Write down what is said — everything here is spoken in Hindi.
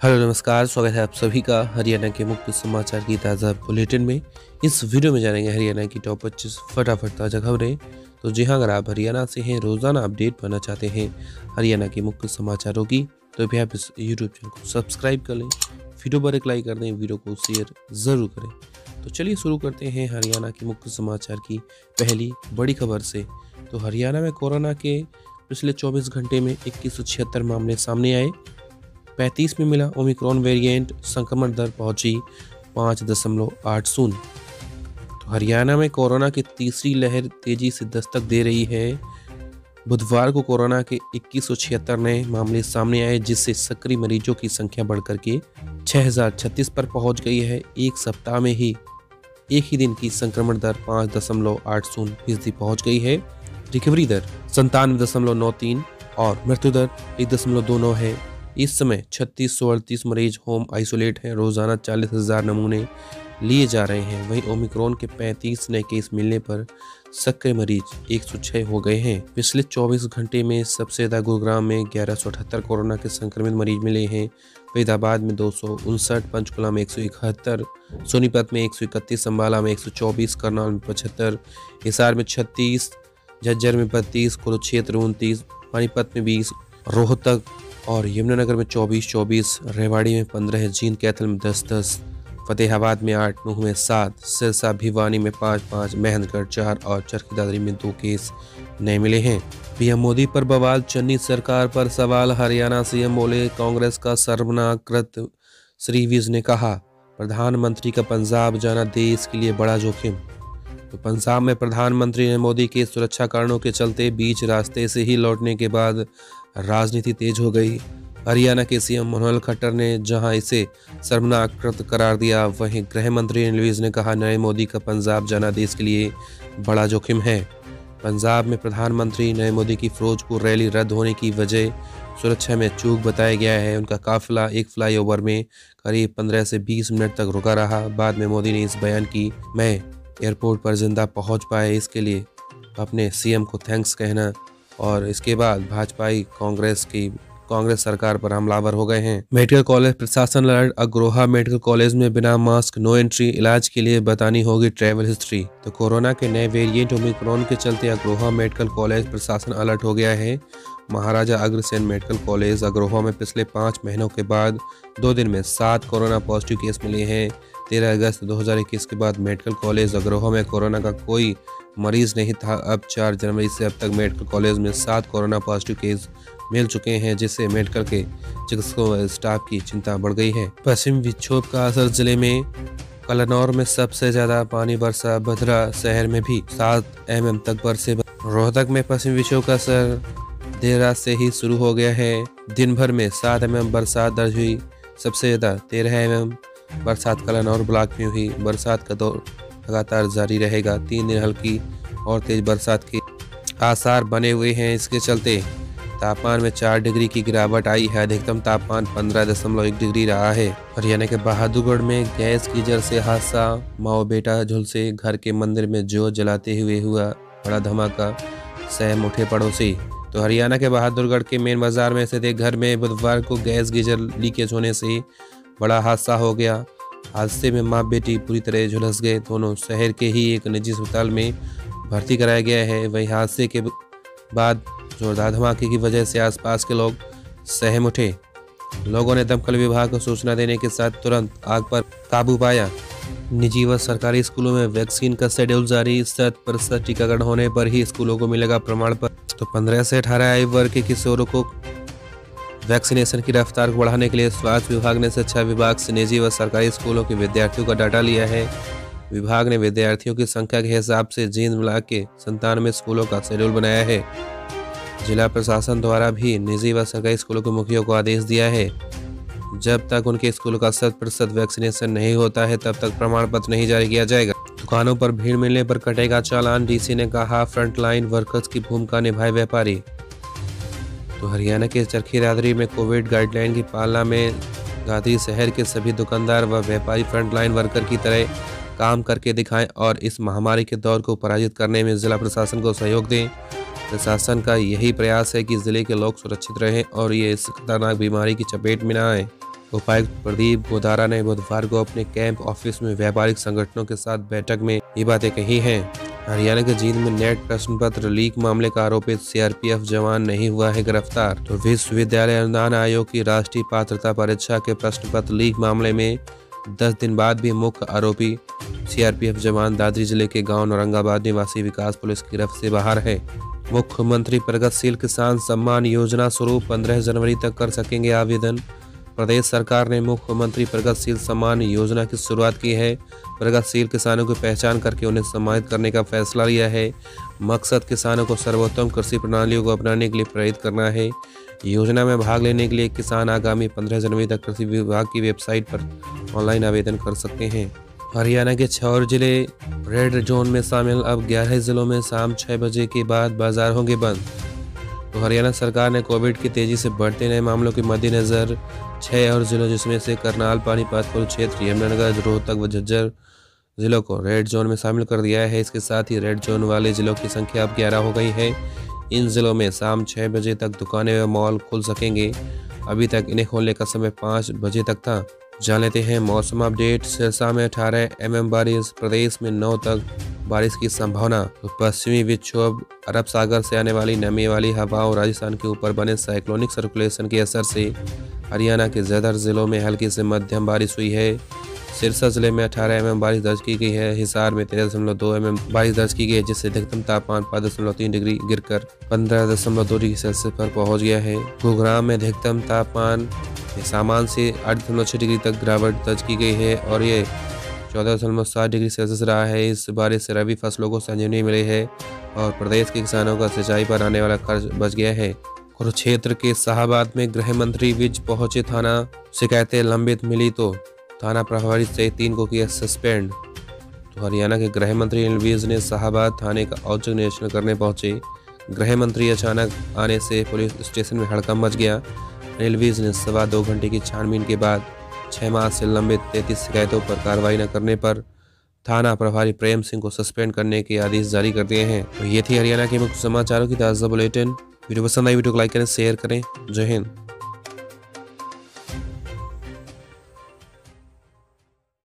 हेलो, नमस्कार, स्वागत है आप सभी का हरियाणा के मुख्य समाचार की ताज़ा बुलेटिन में। इस वीडियो में जानेंगे हरियाणा की टॉप पच्चीस फटाफट ताज़ा खबरें। तो जी हाँ अगर आप हरियाणा से हैं, रोज़ाना अपडेट पाना चाहते हैं हरियाणा के मुख्य समाचारों की तो भी आप इस यूट्यूब चैनल को सब्सक्राइब कर लें। वीडियो पर एक लाइक कर दें, वीडियो को शेयर ज़रूर करें। तो चलिए शुरू करते हैं हरियाणा के मुख्य समाचार की पहली बड़ी खबर से। तो हरियाणा में कोरोना के पिछले 24 घंटे में इक्कीस मामले सामने आए। पैंतीस में मिला ओमिक्रॉन वेरिएंट, संक्रमण दर पहुँची पाँच दशमलव आठ शून्य। तो हरियाणा में कोरोना की तीसरी लहर तेज़ी से दस्तक दे रही है। बुधवार को कोरोना के इक्कीस नए मामले सामने आए, जिससे सक्रिय मरीजों की संख्या बढ़कर के छह पर पहुँच गई है। एक सप्ताह में ही एक ही दिन की संक्रमण दर पाँच दशमलव आठ शून्य फ़ीसदी पहुँच गई है। रिकवरी दर संतानवे दशमलव नौ तीन और मृत्यु दर एक दशमलव दो नौ है। इस समय छत्तीस सौ अड़तीस मरीज़ होम आइसोलेट हैं। रोज़ाना चालीस हज़ार नमूने लिए जा रहे हैं। वहीं ओमिक्रॉन के 35 नए केस मिलने पर सक्रिय मरीज़ 106 हो गए हैं। पिछले 24 घंटे में सबसे ज़्यादा गुरुग्राम में ग्यारह कोरोना के संक्रमित मरीज़ मिले हैं। फरीदाबाद में दो पंचकुला में एक सौ इकहत्तर, सोनीपत में एक सौ अम्बाला में 124 करनाल में पचहत्तर, हिसार में 36 झज्जर में बत्तीस, कुरुक्षेत्र उनतीस, पानीपत में बीस, रोहतक और यमुनानगर में 24 24 रेवाड़ी में 15 जींद कैथल में 10 10 फतेहाबाद में आठ, नूह में सात, सिरसा भिवानी में पाँच पाँच महेंद्रगढ़ चार और चरखी दादरी में दो केस नए मिले हैं। पीएम मोदी पर बवाल, चन्नी सरकार पर सवाल, हरियाणा सीएम बोले, कांग्रेस का सर्वनाकृत श्री विज ने कहा, प्रधानमंत्री का पंजाब जाना देश के लिए बड़ा जोखिम। तो पंजाब में प्रधानमंत्री ने मोदी के सुरक्षा कारणों के चलते बीच रास्ते से ही लौटने के बाद राजनीति तेज हो गई। हरियाणा के सीएम मनोहर खट्टर ने जहाँ इसे शर्मनाकृत करार दिया, वहीं गृह मंत्री एनलवीज ने कहा, नरेंद्र मोदी का पंजाब जाना देश के लिए बड़ा जोखिम है। पंजाब में प्रधानमंत्री नरेंद्र मोदी की फिरोजपुर रैली रद्द होने की वजह सुरक्षा में चूक बताया गया है। उनका काफिला एक फ्लाईओवर में करीब 15 से 20 मिनट तक रुका रहा। बाद में मोदी ने इस बयान की, मैं एयरपोर्ट पर ज़िंदा पहुँच पाए, इसके लिए अपने सीएम को थैंक्स कहना और इसके बाद भाजपाई कांग्रेस की, कांग्रेस सरकार पर हमलावर हो गए हैं। मेडिकल कॉलेज प्रशासन अलर्ट अग्रोहा मेडिकल कॉलेज में बिना मास्क, नो एंट्री, इलाज के लिए बतानी होगी ट्रैवल हिस्ट्री। तो कोरोना के नए वेरिएंट ओमिक्रॉन के चलते अग्रोहा मेडिकल कॉलेज प्रशासन अलर्ट हो गया है। महाराजा अग्रसेन मेडिकल कॉलेज अग्रोहा में पिछले पाँच महीनों के बाद दो दिन में सात कोरोना पॉजिटिव केस मिले हैं। तेरह अगस्त 2021 के बाद मेडिकल कॉलेज अग्रोहा में कोरोना का कोई मरीज़ नहीं था। अब चार जनवरी से अब तक मेडिकल कॉलेज में सात कोरोना पॉजिटिव केस मिल चुके हैं, जिससे मेडिकल के चिकित्सकों स्टाफ की चिंता बढ़ गई है। पश्चिम विक्षोभ का असर ज़िले में कलनौर में सबसे ज़्यादा पानी बरसा भद्रा शहर में भी सात एम एम तक बरसे रोहतक में पश्चिम विक्षोभ का असर देर रात से ही शुरू हो गया है। दिन भर में सात एम एम बरसात दर्ज हुई। सबसे ज़्यादा तेरह एम एम बरसात कलनौर ब्लॉक में हुई। बरसात का दौर लगातार जारी रहेगा। तीन दिन हल्की और तेज बरसात के आसार बने हुए हैं। इसके चलते तापमान में चार डिग्री की गिरावट आई है। अधिकतम तापमान पंद्रह दशमलव एक डिग्री रहा है। हरियाणा के बहादुरगढ़ में गैस गीजर से हादसा। माओ बेटा झुलसे घर के मंदिर में जो जलाते हुए हुआ बड़ा धमाका, सहम उठे पड़ोसी। तो हरियाणा के बहादुरगढ़ के मेन बाज़ार में स्थित एक घर में बुधवार को गैस गीजर लीकेज होने से बड़ा हादसा हो गया। हादसे में माँ बेटी पूरी तरह झुलस गए। दोनों शहर के ही एक निजी अस्पताल में भर्ती कराया गया है। वही हादसे के बाद जोरदार धमाके की वजह से आसपास के लोग सहम उठे। लोगों ने दमकल विभाग को सूचना देने के साथ तुरंत आग पर काबू पाया। निजी व सरकारी स्कूलों में वैक्सीन का शेड्यूल जारी। शत प्रतिशत टीकाकरण होने पर ही स्कूलों को मिलेगा प्रमाण पत्र। तो 15 से 18 आयु वर्ग के किशोरों को वैक्सीनेशन की रफ्तार को बढ़ाने के लिए स्वास्थ्य विभाग ने शिक्षा विभाग से निजी व सरकारी स्कूलों के विद्यार्थियों का डाटा लिया है। विभाग ने विद्यार्थियों की संख्या के हिसाब से जींद मिला के संतानवे स्कूलों का शेड्यूल बनाया है। जिला प्रशासन द्वारा भी निजी व सरकारी स्कूलों के मुखियों को आदेश दिया है। जब तक उनके स्कूलों का शत प्रतिशत वैक्सीनेशन नहीं होता है, तब तक प्रमाण पत्र नहीं जारी किया जाएगा। दुकानों पर भीड़ मिलने पर कटेगा चालान, डीसी ने कहा, फ्रंटलाइन वर्कर्स की भूमिका निभाए व्यापारी। तो हरियाणा के चरखी दादरी में कोविड गाइडलाइन की पालना में गादरी शहर के सभी दुकानदार व व्यापारी फ्रंटलाइन वर्कर की तरह काम करके दिखाएँ और इस महामारी के दौर को पराजित करने में जिला प्रशासन को सहयोग दें। प्रशासन का यही प्रयास है कि ज़िले के लोग सुरक्षित रहें और ये इस खतरनाक बीमारी की चपेट में न आए। उपायुक्त प्रदीप गोदारा ने बुधवार को अपने कैंप ऑफ़िस में व्यापारिक संगठनों के साथ बैठक में ये बातें कही हैं। हरियाणा के जींद में नेट प्रश्न पत्र लीक मामले का आरोपित सीआरपीएफ जवान नहीं हुआ है, गिरफ़्तार। तो विश्वविद्यालय अनुदान आयोग की राष्ट्रीय पात्रता परीक्षा के प्रश्न पत्र लीक मामले में दस दिन बाद भी मुख्य आरोपी सीआरपीएफ जवान दादरी ज़िले के गाँव औरंगाबाद निवासी विकास पुलिस की गिरफ्त से बाहर है। मुख्यमंत्री प्रगतिशील किसान सम्मान योजना स्वरूप 15 जनवरी तक कर सकेंगे आवेदन। प्रदेश सरकार ने मुख्यमंत्री प्रगतिशील सम्मान योजना की शुरुआत की है। प्रगतिशील किसानों की पहचान करके उन्हें सम्मानित करने का फैसला लिया है। मकसद किसानों को सर्वोत्तम कृषि प्रणालियों को अपनाने के लिए प्रेरित करना है। योजना में भाग लेने के लिए किसान आगामी 15 जनवरी तक कृषि विभाग की वेबसाइट पर ऑनलाइन आवेदन कर सकते हैं। हरियाणा के छह ज़िले रेड जोन में शामिल। अब 11 जिलों में शाम 6 बजे के बाद बाज़ार होंगे बंद। तो हरियाणा सरकार ने कोविड की तेज़ी से बढ़ते नए मामलों के मद्देनजर छह और जिलों जिसमें से करनाल, पानीपत कुरुक्षेत्र यमुनानगर, रोहतक व झज्जर जिलों को रेड जोन में शामिल कर दिया है। इसके साथ ही रेड जोन वाले जिलों की संख्या अब ग्यारह हो गई है। इन जिलों में शाम छः बजे तक दुकानें व मॉल खुल सकेंगे। अभी तक इन्हें खोलने का समय पाँच बजे तक था। जान लेते हैं मौसम अपडेट सिरसा में अठारह एम एम बारिश प्रदेश में नौ तक बारिश की संभावना। तो पश्चिमी विक्षोभ, अरब सागर से आने वाली नमी वाली हवाओं राजस्थान के ऊपर बने साइक्लोनिक सर्कुलेशन के असर से हरियाणा के ज़्यादातर जिलों में हल्की से मध्यम बारिश हुई है। सिरसा ज़िले में 18 एम बारिश दर्ज की गई है। हिसार में तेरह दशमलव दो एम बारिश दर्ज की गई है, जिससे अधिकतम तापमान पाँच दशमलव तीन डिग्री गिरकर पंद्रह दशमलव दो डिग्री सेल्सियस पर पहुँच गया है। गुरुग्राम में अधिकतम तापमान सामान से आठ दशमलव छह डिग्री तक गिरावट दर्ज की गई है और ये चौदह दशमलव सात डिग्री सेल्सियस रहा है। इस बारिश से रबी फ़सलों को संजीवनी मिली है और प्रदेश के किसानों का सिंचाई पर आने वाला खर्च बच गया है। कुरुक्षेत्र के शाहबाद में गृह मंत्री विज पहुँचे थाना। शिकायतें लंबित मिली तो थाना प्रभारी से तीन को किया सस्पेंड। तो हरियाणा के गृह मंत्री अनिल विज ने शाहबाद थाने का औचक निरीक्षण करने पहुँचे। गृह मंत्री अचानक आने से पुलिस स्टेशन में हड़कम मच गया। अनिल विज ने सवा दो घंटे की छानबीन के बाद छह माह से लंबित तैंतीस शिकायतों पर कार्रवाई न करने पर थाना प्रभारी प्रेम सिंह को सस्पेंड करने के आदेश जारी कर दिए हैं। तो ये थी हरियाणा के मुख्य समाचारों की ताज़ा बुलेटिन। वीडियो पसंद आई वीडियो को लाइक करें शेयर करें। जय हिंद।